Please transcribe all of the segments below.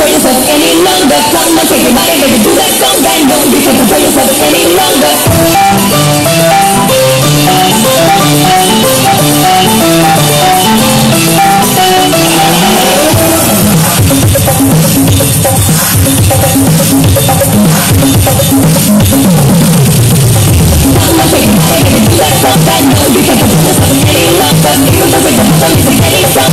I'ma take your body, baby, do that song that no You can't control yourself any longer I'ma take your baby, do that song that from you But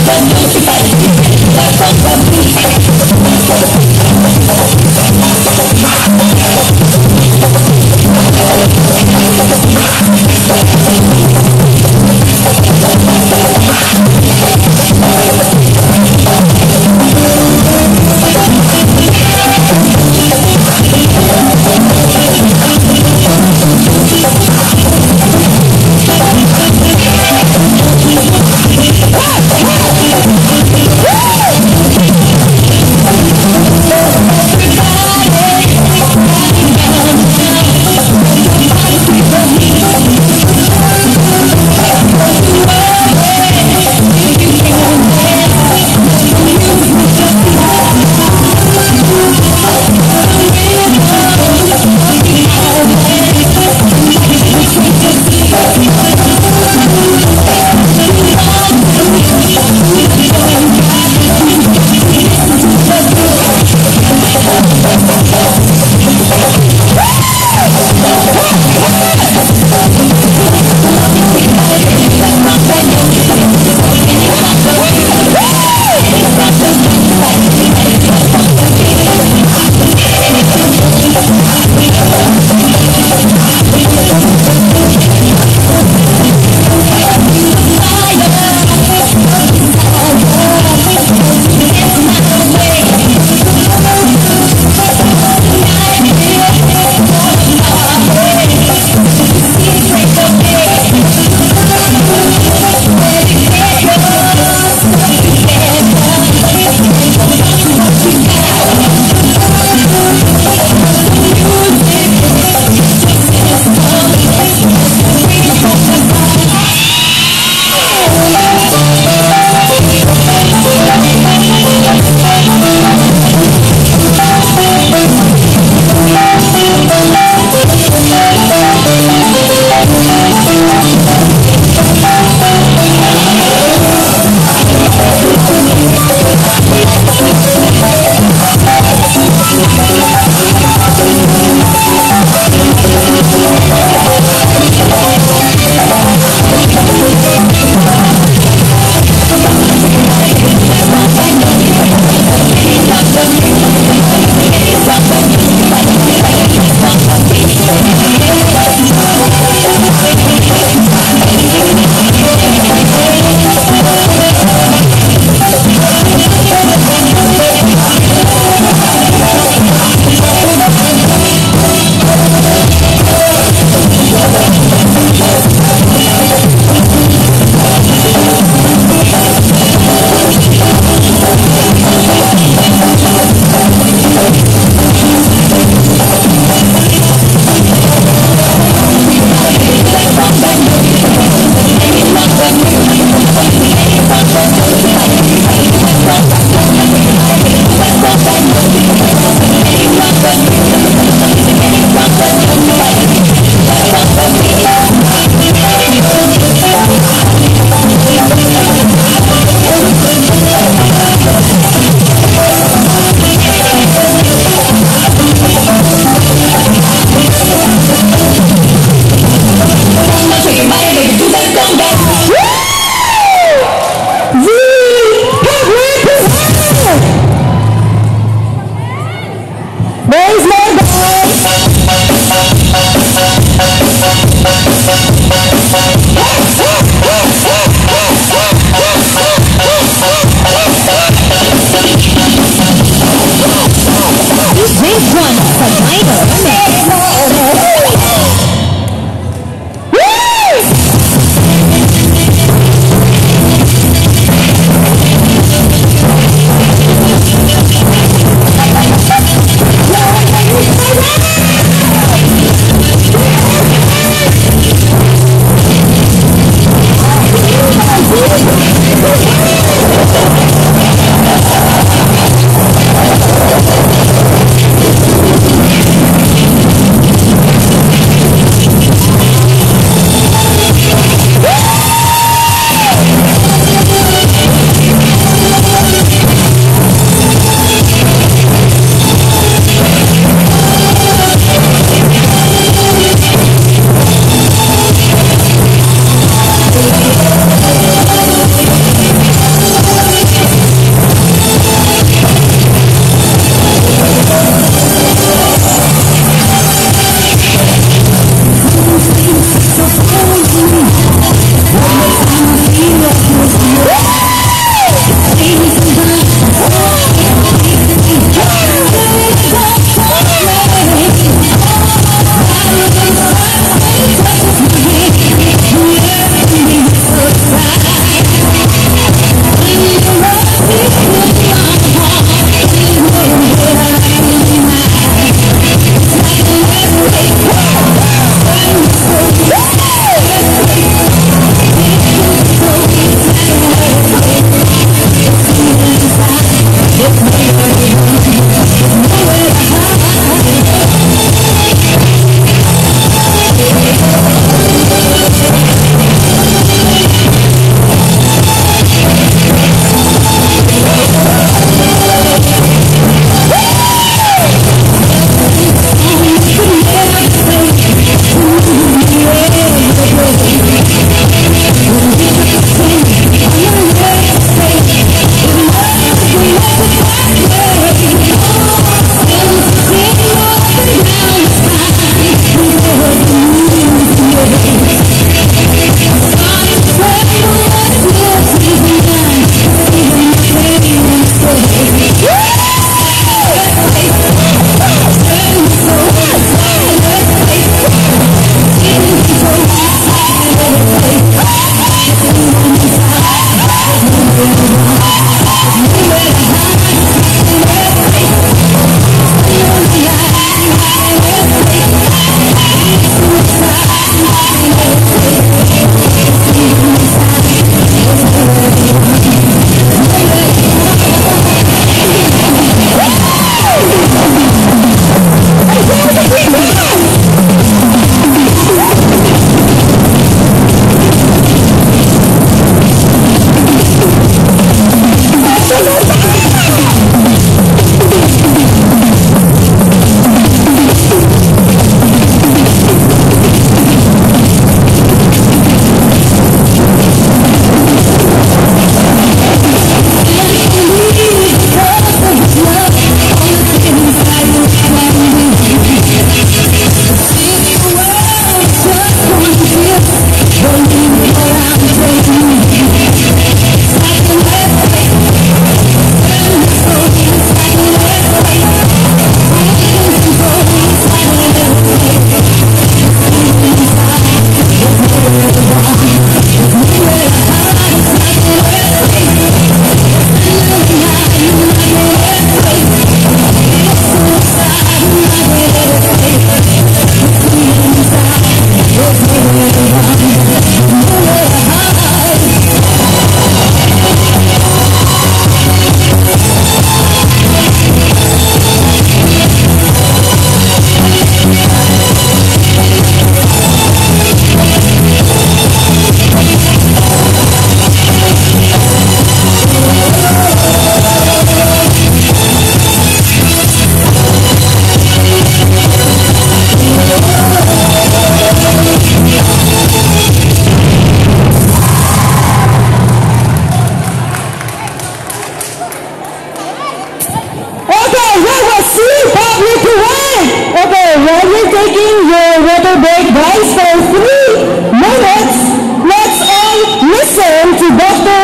That taking your water break, guys, for three minutes. Let's all listen to Dr.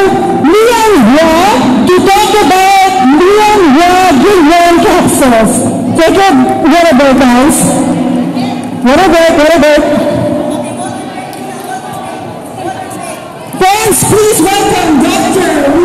Leon Hua to talk about Leon Hua Gillian capsules. Take your water break, guys. Water break, water break. Friends, please welcome Dr.